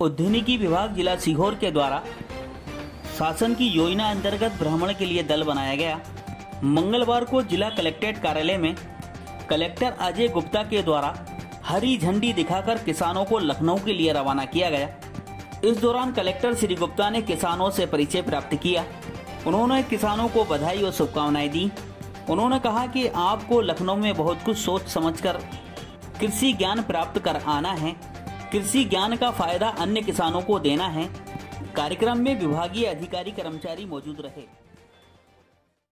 उद्यानिकी विभाग जिला सीहोर के द्वारा शासन की योजना अंतर्गत भ्रमण के लिए दल बनाया गया। मंगलवार को जिला कलेक्ट्रेट कार्यालय में कलेक्टर अजय गुप्ता के द्वारा हरी झंडी दिखाकर किसानों को लखनऊ के लिए रवाना किया गया। इस दौरान कलेक्टर श्री गुप्ता ने किसानों से परिचय प्राप्त किया। उन्होंने किसानों को बधाई और शुभकामनाएँ दी। उन्होंने कहा कि आपको लखनऊ में बहुत कुछ सोच समझकर कृषि ज्ञान प्राप्त कर आना है। कृषि ज्ञान का फ़ायदा अन्य किसानों को देना है। कार्यक्रम में विभागीय अधिकारी कर्मचारी मौजूद रहे।